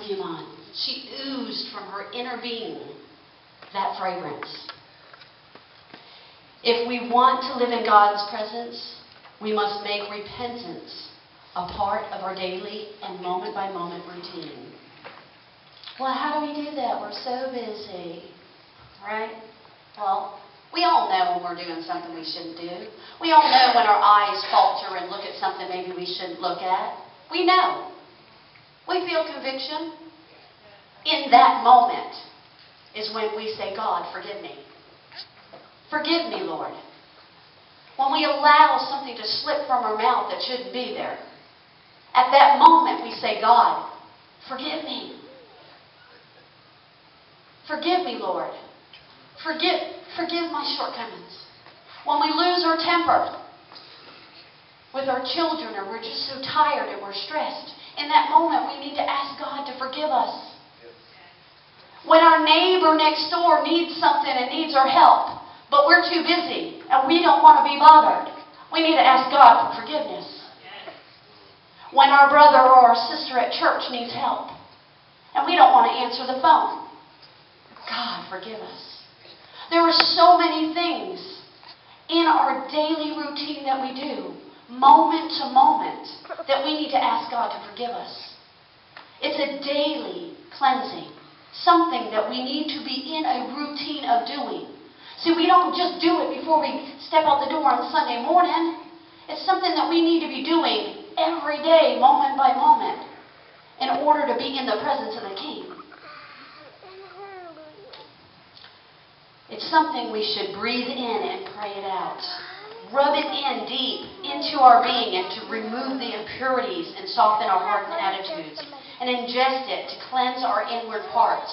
perfume on. She oozed from her inner being that fragrance. If we want to live in God's presence, we must make repentance a part of our daily and moment by moment routine. Well, how do we do that? We're so busy, right? Well, we all know when we're doing something we shouldn't do. We all know when our eyes falter and look at something maybe we shouldn't look at. We know. We feel conviction. In that moment is when we say, God, forgive me. Forgive me, Lord. When we allow something to slip from our mouth that shouldn't be there, at that moment we say, God, forgive me. Forgive me, Lord. Forgive, forgive my shortcomings. When we lose our temper with our children or we're just so tired and we're stressed, in that moment we need to ask God to forgive us. When our neighbor next door needs something and needs our help, but we're too busy and we don't want to be bothered, we need to ask God for forgiveness. When our brother or our sister at church needs help and we don't want to answer the phone, God forgive us. There are so many things in our daily routine that we do, moment to moment, that we need to ask God to forgive us. It's a daily cleansing, something that we need to be in a routine of doing. See, we don't just do it before we step out the door on Sunday morning. It's something that we need to be doing every day, moment by moment, in order to be in the presence of the King. It's something we should breathe in and pray it out. Rub it in deep into our being and to remove the impurities and soften our heart and attitudes. And ingest it to cleanse our inward parts.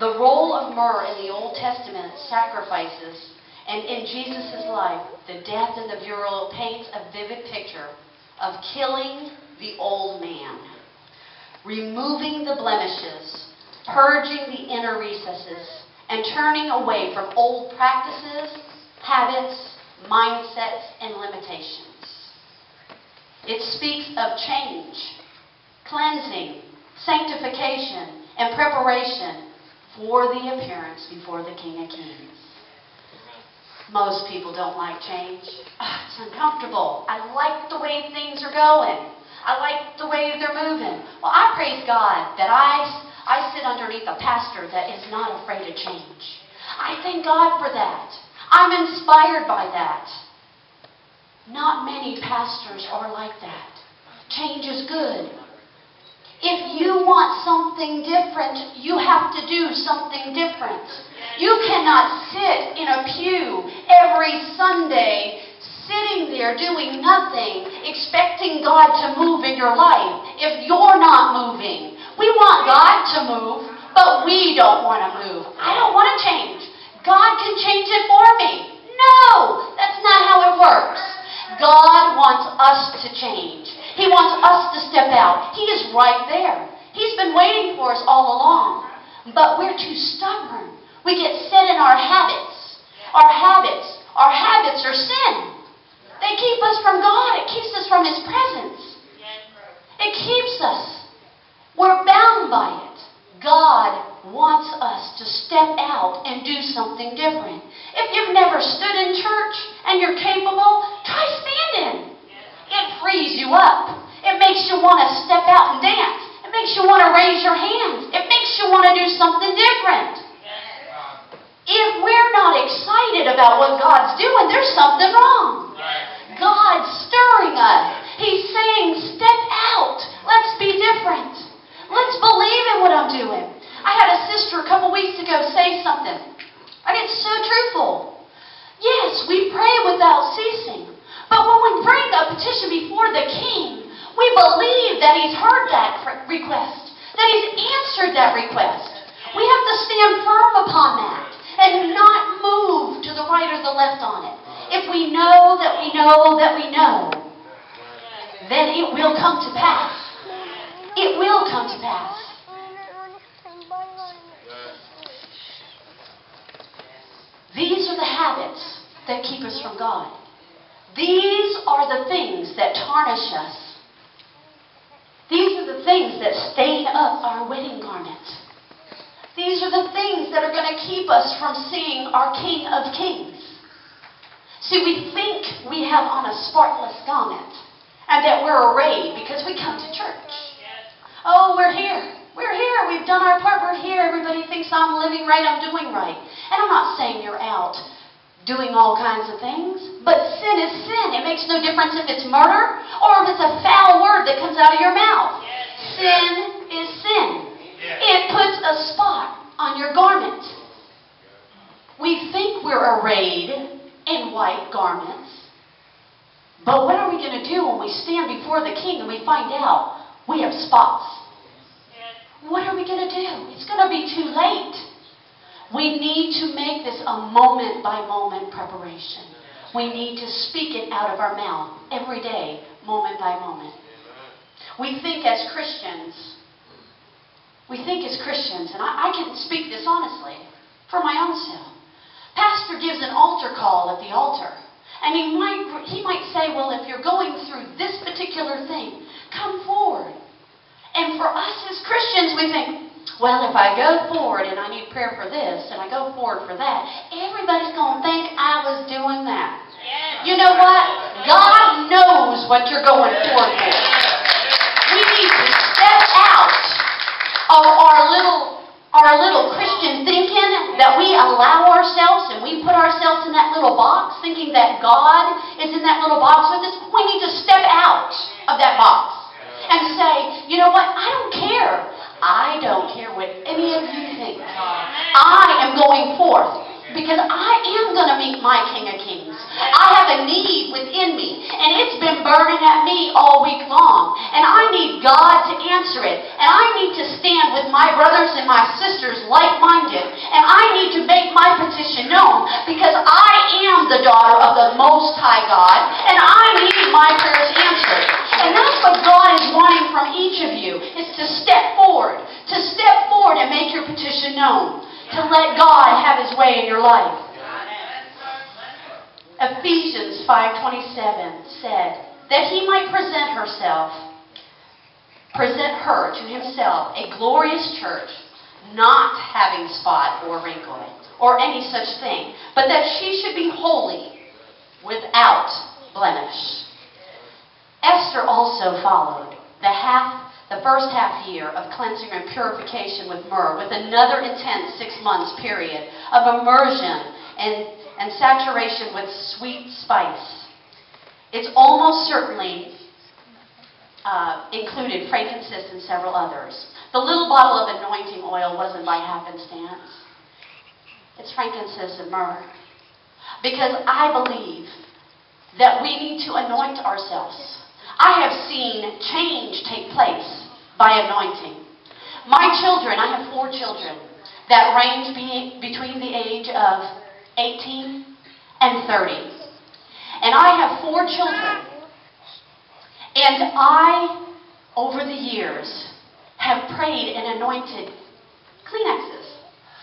The role of myrrh in the Old Testament sacrifices and in Jesus' life, the death and the burial paints a vivid picture of killing the old man, removing the blemishes, purging the inner recesses, and turning away from old practices, habits, mindsets, and limitations. It speaks of change, cleansing, sanctification, and preparation for the appearance before the King of Kings. Most people don't like change. Ugh, it's uncomfortable. I like the way things are going. I like the way they're moving. Well, I praise God that I I sit underneath a pastor that is not afraid of change. I thank God for that. I'm inspired by that. Not many pastors are like that. Change is good. If you want something different, you have to do something different. You cannot sit in a pew every Sunday sitting there doing nothing, expecting God to move in your life if you're not moving. We want God to move, but we don't want to move. I don't want to change. God can change it for me. No, that's not how it works. God wants us to change. He wants us to step out. He is right there. He's been waiting for us all along. But we're too stubborn. We get set in our habits. Our habits. Our habits are sin. They keep us from God. It keeps us from His presence. It keeps us we're bound by it. God wants us to step out and do something different. If you've never stood in church and you're capable, try standing. It frees you up. It makes you want to step out and dance. It makes you want to raise your hands. It makes you want to do something different. If we're not excited about what God's doing, there's something wrong. God's stirring us. He's saying, step out. Let's be different. Let's believe in what I'm doing. I had a sister a couple weeks ago say something, and it's so truthful. Yes, we pray without ceasing. But when we bring a petition before the king, we believe that he's heard that request, that he's answered that request. We have to stand firm upon that and not move to the right or the left on it. If we know that we know that we know, then it will come to pass. It will come to pass. These are the habits that keep us from God. These are the things that tarnish us. These are the things that stain up our wedding garment. These are the things that are going to keep us from seeing our King of Kings. See, we think we have on a spotless garment and that we're arrayed because we come to church. Oh, we're here. We're here. We've done our part. We're here. Everybody thinks I'm living right. I'm doing right. And I'm not saying you're out doing all kinds of things, but sin is sin. It makes no difference if it's murder or if it's a foul word that comes out of your mouth. Sin is sin. It puts a spot on your garment. We think we're arrayed in white garments, but what are we going to do when we stand before the king and we find out we have spots? What are we going to do? It's going to be too late. We need to make this a moment by moment preparation. We need to speak it out of our mouth every day, moment by moment. We think as Christians, we think as Christians, and I, I can speak this honestly for my own self. Pastor gives an altar call at the altar. And he might, he might say, well, if you're going through this particular thing, come forward. And for us as Christians, we think, well, if I go forward and I need prayer for this and I go forward for that, everybody's going to think I was doing that. You know what? God knows what you're going forward for. We need to step out of our little our little Christian thinking that we allow ourselves and we put ourselves in that little box thinking that God is in that little box with us. We need to step out of that box and say, you know what? I don't care. I don't care what any of you think. I am going forth because I am going to meet my King of Kings. I have a need within me, and it's been burning at me all week long. And I need God to answer it. And I need to stand with my brothers and my sisters like minded. And I need to make my petition known because I am the daughter of the Most High God, and I need my prayers answered. And that's what God is wanting from each of you, is to step forward, to step forward and make your petition known, to let God have his way in your life. Ephesians 5:27 said that he might present herself present her to himself a glorious church not having spot or wrinkle or any such thing but that she should be holy without blemish Esther also followed the half the first half year of cleansing and purification with myrrh with another intense six months period of immersion and and saturation with sweet spice. It's almost certainly uh, included frankincense and several others. The little bottle of anointing oil wasn't by happenstance. It's frankincense and myrrh. Because I believe that we need to anoint ourselves. I have seen change take place by anointing. My children, I have four children that range be, between the age of 18 and 30. And I have four children. And I, over the years, have prayed and anointed Kleenexes.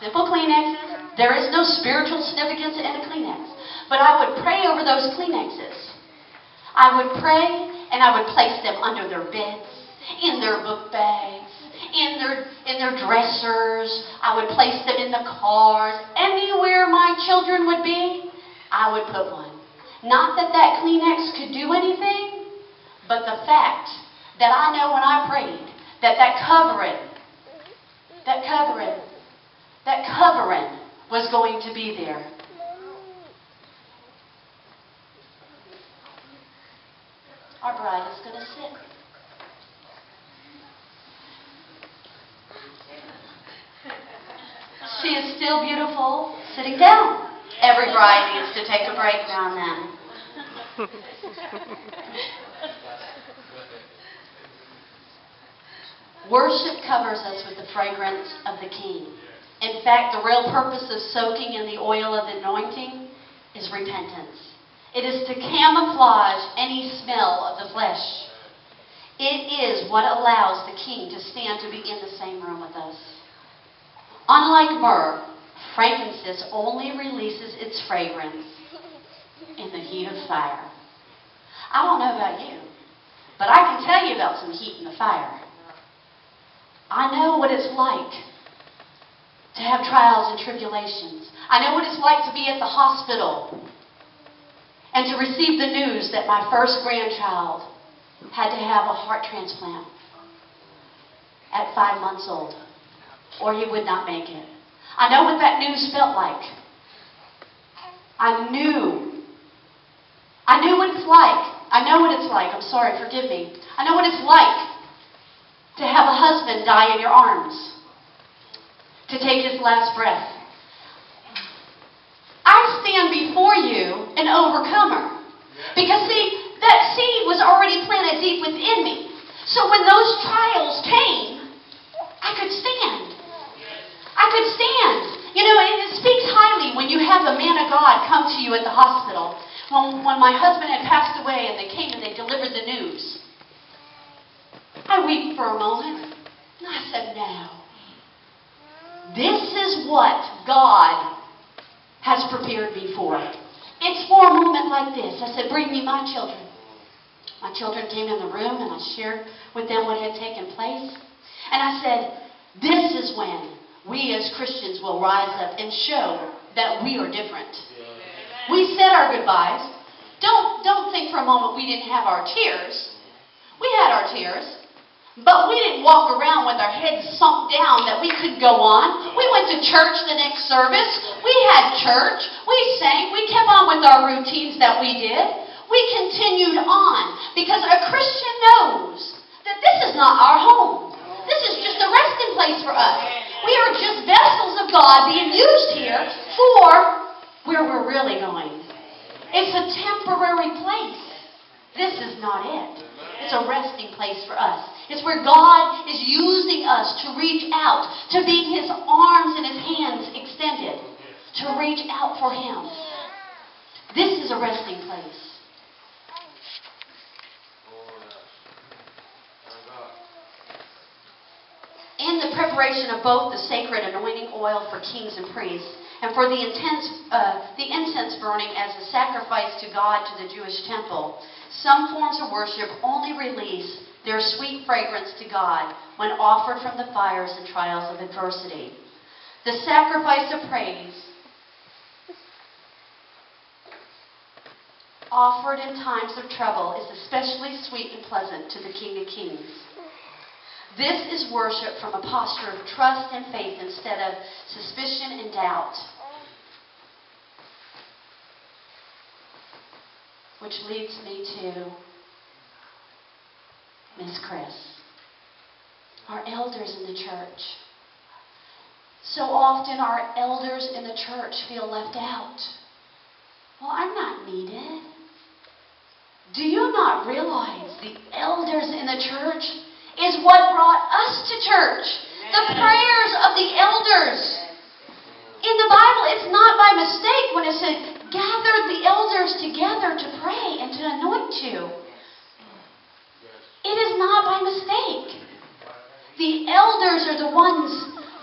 Simple Kleenexes. There is no spiritual significance in a Kleenex. But I would pray over those Kleenexes. I would pray and I would place them under their beds, in their book bags, in their in their dressers. I would place them in the cars. Anywhere my children would be, I would put one. Not that that Kleenex could do anything, but the fact that I know when I prayed that that covering, that covering, that covering was going to be there. Our bride is going to sit. She is still beautiful sitting down. Every bride needs to take a break now and then. Worship covers us with the fragrance of the King. In fact, the real purpose of soaking in the oil of anointing is repentance. It is to camouflage any smell of the flesh. It is what allows the king to stand to be in the same room with us. Unlike myrrh, frankincense only releases its fragrance in the heat of fire. I don't know about you, but I can tell you about some heat in the fire. I know what it's like to have trials and tribulations. I know what it's like to be at the hospital and to receive the news that my first grandchild had to have a heart transplant at five months old, or he would not make it. I know what that news felt like. I knew. I knew what it's like. I know what it's like. I'm sorry, forgive me. I know what it's like to have a husband die in your arms, to take his last breath. I stand before you an overcomer. Because, see, that seed was already planted deep within me. So when those trials came, I could stand. I could stand. You know, it speaks highly when you have a man of God come to you at the hospital. When, when my husband had passed away and they came and they delivered the news, I wept for a moment. And I said, no. This is what God has prepared me for. It's for a moment like this. I said, bring me my children. My children came in the room and I shared with them what had taken place. And I said, this is when we as Christians will rise up and show that we are different. We said our goodbyes. Don't, don't think for a moment we didn't have our tears. We had our tears. But we didn't walk around with our heads sunk down that we could go on. We went to church the next service. We had church. We sang. We kept on with our routines that we did. We continued on because a Christian knows that this is not our home. This is just a resting place for us. We are just vessels of God being used here for where we're really going. It's a temporary place. This is not it. It's a resting place for us. It's where God is using us to reach out, to be His arms and His hands extended, to reach out for Him. This is a resting place. in the preparation of both the sacred anointing oil for kings and priests and for the, intense, uh, the incense burning as a sacrifice to God to the Jewish temple, some forms of worship only release their sweet fragrance to God when offered from the fires and trials of adversity. The sacrifice of praise offered in times of trouble is especially sweet and pleasant to the King of Kings. This is worship from a posture of trust and faith instead of suspicion and doubt. Which leads me to Miss Chris, our elders in the church. So often our elders in the church feel left out. Well, I'm not needed. Do you not realize the elders in the church is what brought us to church. The prayers of the elders. In the Bible, it's not by mistake when it says, gather the elders together to pray and to anoint you. It is not by mistake. The elders are the ones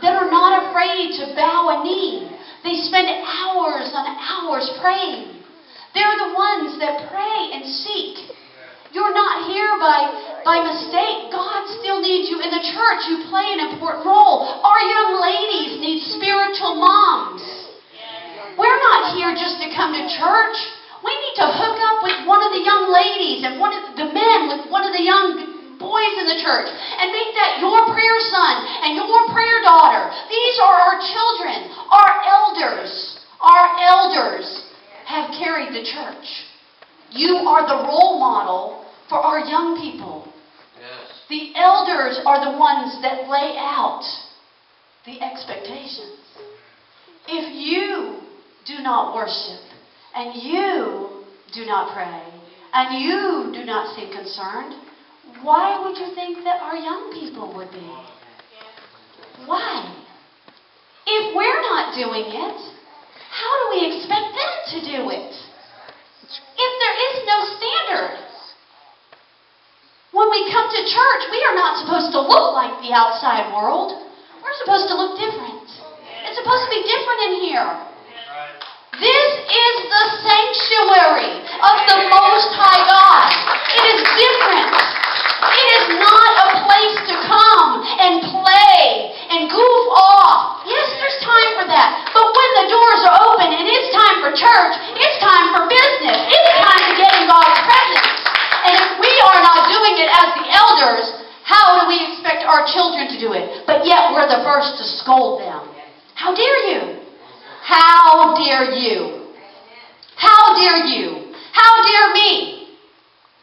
that are not afraid to bow a knee. They spend hours on hours praying. They're the ones that pray and seek. You're not here by, by mistake. God still needs you in the church. You play an important role. Our young ladies need spiritual moms. We're not here just to come to church. We need to hook up with one of the young ladies and one of the men with one of the young boys in the church and make that your prayer son and your prayer daughter. These are our children, our elders. Our elders have carried the church. You are the role model for our young people. Yes. The elders are the ones that lay out the expectations. If you do not worship, and you do not pray, and you do not seem concerned, why would you think that our young people would be? Why? If we're not doing it, how do we expect them to do it? If there is no standard, when we come to church, we are not supposed to look like the outside world. We're supposed to look different. It's supposed to be different in here. This is the sanctuary of the Most High God. It is different. It is not a place place to come and play and goof off. Yes, there's time for that. But when the doors are open and it's time for church, it's time for business. It's time to get in God's presence. And if we are not doing it as the elders, how do we expect our children to do it? But yet we're the first to scold them. How dare you? How dare you? How dare you? How dare me?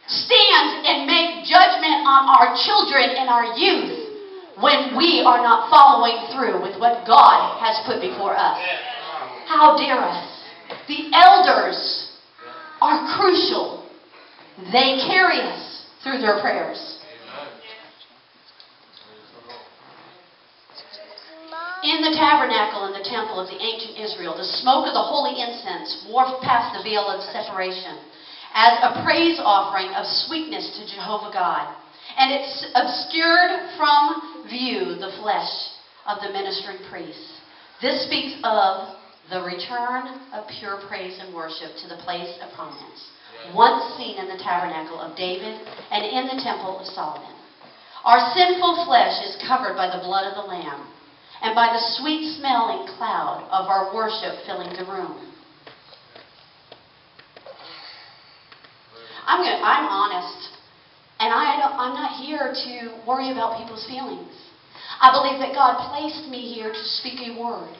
stand and make judgment on our children and our youth when we are not following through with what God has put before us. How dare us? The elders are crucial. They carry us through their prayers. In the tabernacle in the temple of the ancient Israel, the smoke of the holy incense warped past the veil of separation as a praise offering of sweetness to Jehovah God. And it obscured from view the flesh of the ministering priests. This speaks of the return of pure praise and worship to the place of prominence, once seen in the tabernacle of David and in the temple of Solomon. Our sinful flesh is covered by the blood of the Lamb and by the sweet smelling cloud of our worship filling the room. I'm gonna, I'm honest, and I don't, I'm not here to worry about people's feelings. I believe that God placed me here to speak a word.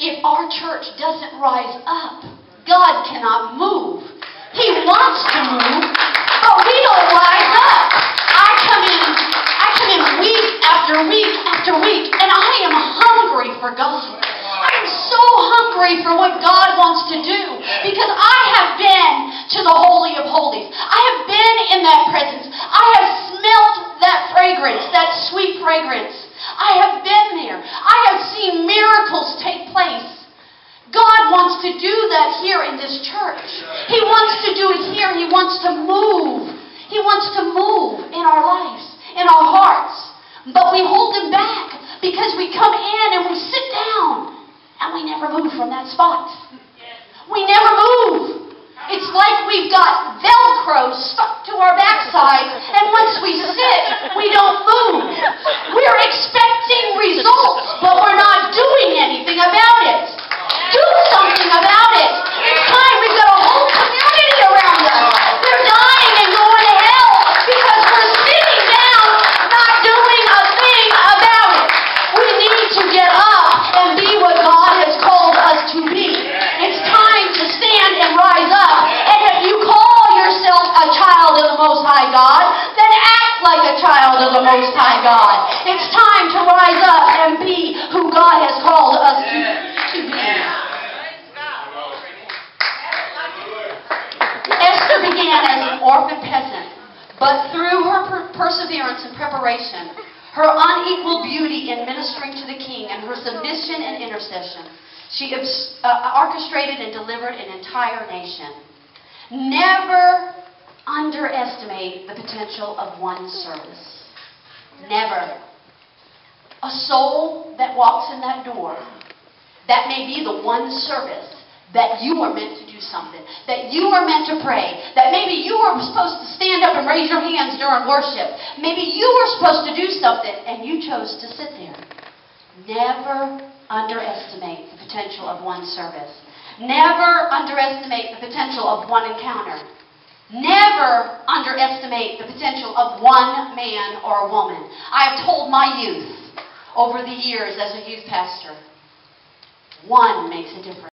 If our church doesn't rise up, God cannot move. He wants to move, but we don't rise up. I come in, I come in week after week after week, and I am hungry for God. I am so hungry for what God wants to do because I have been to the Holy of Holies. I have been in that presence. I have smelt that fragrance, that sweet fragrance. I have been there. I have seen miracles take place. God wants to do that here in this church. He wants to do it here. He wants to move. He wants to move in our lives, in our hearts. But we hold him back because we come in and we sit down and we never move from that spot. We never move. Like we've got Velcro stuck to our backside, and once we sit, we don't move. We're expecting results, but we're not doing anything about it. Do something about it. The Most High God. It's time to rise up and be who God has called us to, to be. Esther began as an orphan peasant, but through her per- perseverance and preparation, her unequal beauty in ministering to the king, and her submission and intercession, she uh, orchestrated and delivered an entire nation. Never underestimate the potential of one service. Never. A soul that walks in that door, that may be the one service that you are meant to do something, that you are meant to pray, that maybe you were supposed to stand up and raise your hands during worship. Maybe you were supposed to do something and you chose to sit there. Never underestimate the potential of one service. Never underestimate the potential of one encounter. Never underestimate the potential of one man or a woman. I have told my youth over the years as a youth pastor, one makes a difference.